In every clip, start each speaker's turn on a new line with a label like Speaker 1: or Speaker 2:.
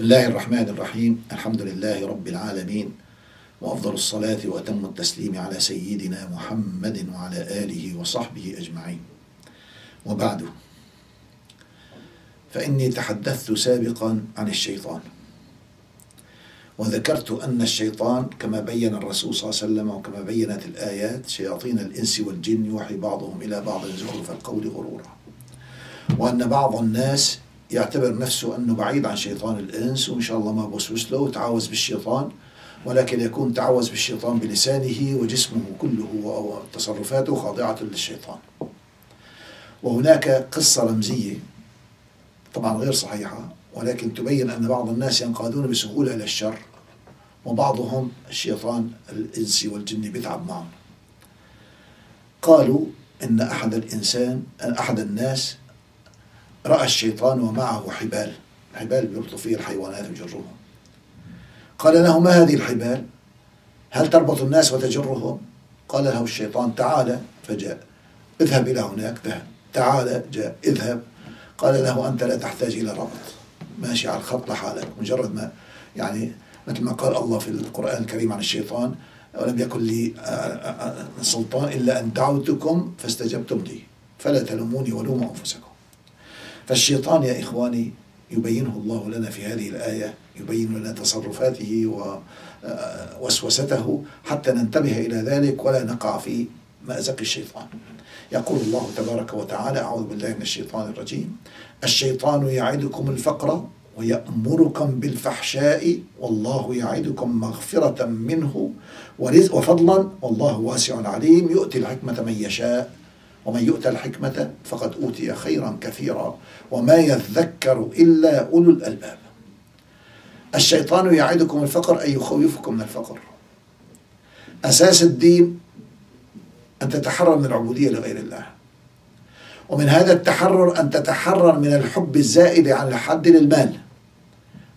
Speaker 1: بسم الله الرحمن الرحيم. الحمد لله رب العالمين. وأفضل الصلاة وأتم التسليم على سيدنا محمد وعلى آله وصحبه أجمعين. وبعد. فإني تحدثت سابقا عن الشيطان. وذكرت أن الشيطان كما بين الرسول صلى الله عليه وسلم وكما بينت الآيات شياطين الإنس والجن يوحي بعضهم إلى بعض زخرف القول غرورا. وأن بعض الناس يعتبر نفسه أنه بعيد عن شيطان الإنس وإن شاء الله ما بوسوس له وتعوذ بالشيطان ولكن يكون تعوذ بالشيطان بلسانه وجسمه كله وتصرفاته خاضعة للشيطان. وهناك قصة رمزية طبعا غير صحيحة ولكن تبين أن بعض الناس ينقادون بسهولة إلى الشر وبعضهم الشيطان الإنسي والجني بيتعب معهم. قالوا إن أحد الإنسان أحد الناس رأى الشيطان ومعه حبال. حبال بيربطوا فيها الحيوانات ويجرهم قال له ما هذه الحبال؟ هل تربط الناس وتجرهم؟ قال له الشيطان تعال. فجاء. اذهب إلى هناك. ذهب. تعال. جاء. اذهب. قال له أنت لا تحتاج إلى ربط. ماشي على الخط لحالك. مجرد ما يعني مثل ما قال الله في القرآن الكريم عن الشيطان ولم يكن لي سلطان إلا أن دعوتكم فاستجبتم لي. فلا تلوموني ولوموا أنفسكم. فالشيطان يا إخواني يبينه الله لنا في هذه الآية يبين لنا تصرفاته ووسوسته حتى ننتبه إلى ذلك ولا نقع في مأزق الشيطان. يقول الله تبارك وتعالى أعوذ بالله من الشيطان الرجيم. الشيطان يعدكم الفقر ويأمركم بالفحشاء والله يعدكم مغفرة منه ورزق وفضلا والله واسع عليم. يؤتي الحكمة من يشاء ومن يؤتى الحكمة فقد أوتي خيرا كثيرا وما يذكر إلا أولو الألباب. الشيطان يعدكم الفقر أي يخوفكم من الفقر. أساس الدين أن تتحرر من العبودية لغير الله. ومن هذا التحرر أن تتحرر من الحب الزائد عن الحد للمال.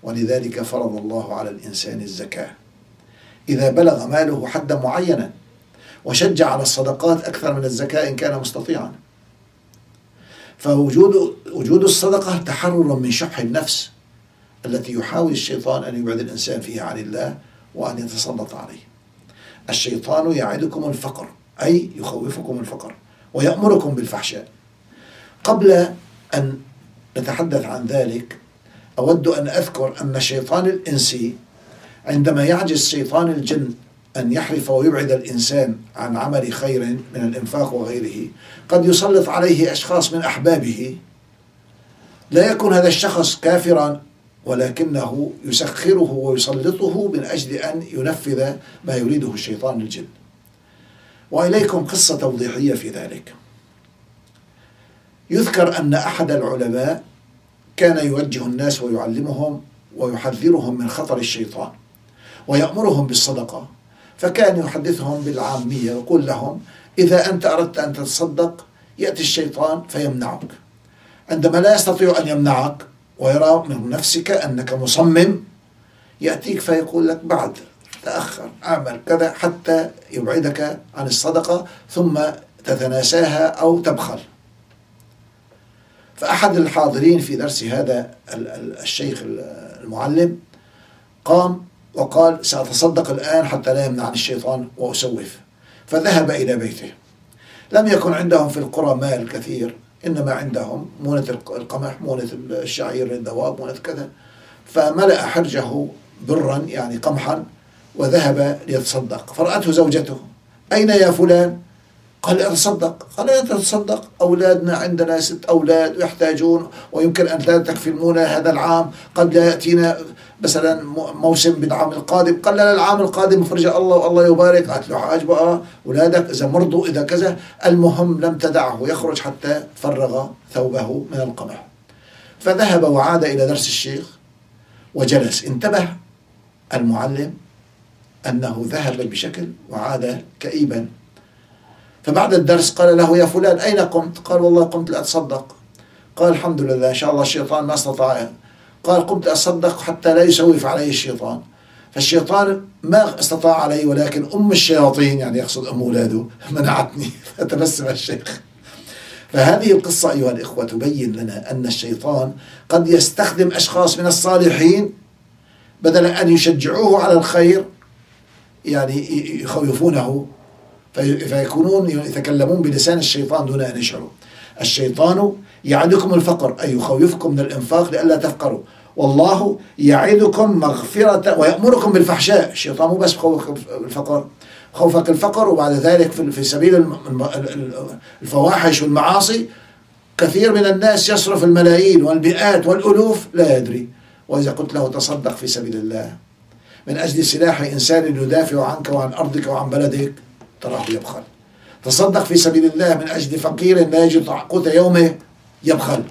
Speaker 1: ولذلك فرض الله على الإنسان الزكاة. إذا بلغ ماله حدا معينا وشجع على الصدقات أكثر من الزكاة إن كان مستطيعا. فوجود وجود الصدقة تحرر من شح النفس التي يحاول الشيطان أن يبعد الإنسان فيها عن الله وأن يتسلط عليه. الشيطان يعدكم الفقر أي يخوفكم الفقر ويأمركم بالفحشاء. قبل أن نتحدث عن ذلك أود أن أذكر أن الشيطان الإنسي عندما يعجز شيطان الجن أن يحرف ويبعد الإنسان عن عمل خير من الإنفاق وغيره. قد يسلط عليه أشخاص من أحبابه. لا يكون هذا الشخص كافرا ولكنه يسخره ويسلطه من أجل أن ينفذ ما يريده الشيطان الجن. وإليكم قصة توضيحية في ذلك. يذكر أن أحد العلماء كان يوجه الناس ويعلمهم ويحذرهم من خطر الشيطان ويأمرهم بالصدقة. فكان يحدثهم بالعامية يقول لهم إذا أنت أردت أن تتصدق يأتي الشيطان فيمنعك. عندما لا يستطيع أن يمنعك ويرى من نفسك أنك مصمم يأتيك فيقول لك بعد تأخر أعمل كذا حتى يبعدك عن الصدقة ثم تتناساها أو تبخل. فأحد الحاضرين في درس هذا الشيخ المعلم قام وقال سأتصدق الآن حتى لا يمنعني الشيطان وأسوف. فذهب إلى بيته. لم يكن عندهم في القرى مال كثير إنما عندهم مونة القمح مونة الشعير للدواب مونة كذا. فملأ حرجه برا يعني قمحا وذهب ليتصدق. فرأته زوجته أين يا فلان؟ قال أتصدق. قال لا تتصدق أولادنا عندنا ست أولاد يحتاجون ويمكن أن لا تكفي المونة هذا العام. قد لا يأتينا مثلا موسم بالعام القادم. قال لا العام القادم فرجع الله والله يبارك. قالت له حاج بقى أولادك إذا مرضوا إذا كذا. المهم لم تدعه. يخرج حتى فرغ ثوبه من القمح. فذهب وعاد إلى درس الشيخ وجلس. انتبه المعلم أنه ذهب بشكل وعاد كئيبا. فبعد الدرس قال له يا فلان أين قمت؟ قال والله قمت لأتصدق. قال الحمد لله إن شاء الله الشيطان ما استطاع. قال قمت أصدق حتى لا يسوف علي الشيطان. فالشيطان ما استطاع علي ولكن أم الشياطين يعني يقصد أم أولاده منعتني. فتبسم الشيخ. فهذه القصة أيها الإخوة تبين لنا أن الشيطان قد يستخدم أشخاص من الصالحين بدل أن يشجعوه على الخير يعني يخوفونه. فيكونون يتكلمون بلسان الشيطان دون أن يشعروا. الشيطان يعدكم الفقر أي يخوفكم من الإنفاق لئلا تفقروا. والله يعدكم مغفرة ويأمركم بالفحشاء. الشيطان مو بس خوفك الفقر خوفك الفقر وبعد ذلك في سبيل الفواحش والمعاصي كثير من الناس يصرف الملايين والمئات والألوف لا يدري. وإذا قلت له تصدق في سبيل الله من أجل سلاح إنسان يدافع عنك وعن أرضك وعن بلدك تراه يبخل. تصدق في سبيل الله من أجل فقير لا يجد قوت يومه يبخل.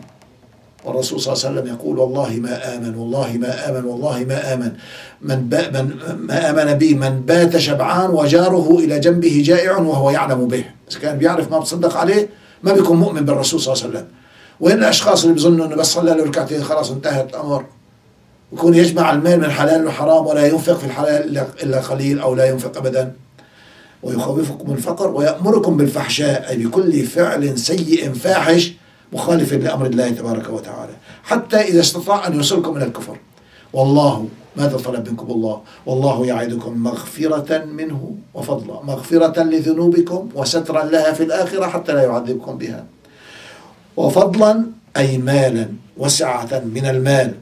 Speaker 1: والرسول صلى الله عليه وسلم يقول والله ما آمن والله ما آمن والله ما آمن. من, من ما آمن بي من بات شبعان وجاره إلى جنبه جائع وهو يعلم به. إذا كان بيعرف ما بتصدق عليه ما بيكون مؤمن بالرسول صلى الله عليه وسلم. وين الأشخاص اللي بيظنوا أنه بس صلى له ركعتين خلاص انتهت الأمر يكون يجمع المال من حلال وحرام ولا ينفق في الحلال إلا قليل أو لا ينفق أبدا. ويخوفكم الفقر ويأمركم بالفحشاء أي بكل فعل سيء فاحش مخالف لأمر الله تبارك وتعالى. حتى إذا استطاع أن يوصلكم إلى الكفر. والله ماذا طلب منكم الله. والله يعدكم مغفرة منه وفضلا. مغفرة لذنوبكم وسترا لها في الآخرة حتى لا يعذبكم بها. وفضلا أي مالا وسعة من المال.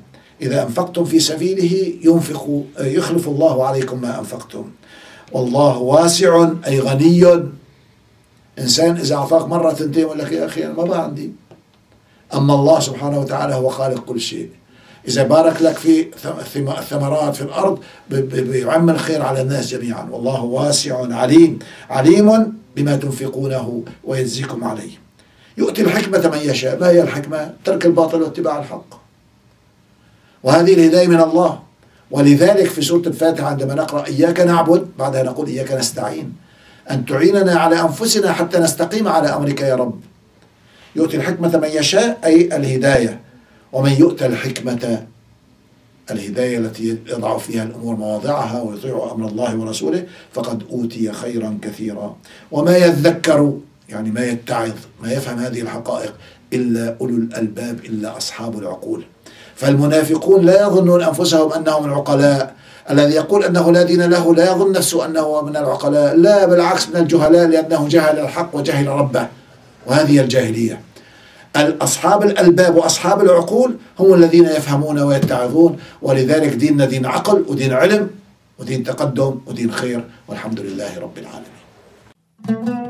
Speaker 1: إذا أنفقتم في سبيله ينفق يخلف الله عليكم ما أنفقتم. والله واسع أي غني. إنسان إذا أعطاك مرة تنتين يقول لك يا أخي أنا ما بقى عندي. أما الله سبحانه وتعالى هو خالق كل شيء. إذا بارك لك في الثمرات في الأرض بيعم الخير على الناس جميعا. والله واسع عليم. عليم بما تنفقونه ويجزيكم عليه. يؤتي الحكمة من يشاء. ما هي الحكمة؟ ترك الباطل واتباع الحق. وهذه الهداية من الله. ولذلك في سورة الفاتحة عندما نقرأ إياك نعبد بعدها نقول إياك نستعين. أن تعيننا على أنفسنا حتى نستقيم على أمرك يا رب. يؤتي الحكمة من يشاء أي الهداية. ومن يؤتى الحكمة الهداية التي يضع فيها الأمور مواضعها ويطيع أمر الله ورسوله فقد أوتي خيرا كثيرا. وما يذكر يعني ما يتعظ ما يفهم هذه الحقائق إلا أولو الألباب إلا أصحاب العقول. فالمنافقون لا يظنون أنفسهم أنهم العقلاء. الذي يقول أنه لا دين له لا يظن نفسه أنه من العقلاء. لا بالعكس من الجهلاء لأنه جهل الحق وجهل ربه. وهذه الجاهلية. أصحاب الألباب وأصحاب العقول هم الذين يفهمون ويتعظون. ولذلك ديننا دين عقل ودين علم ودين تقدم ودين خير. والحمد لله رب العالمين.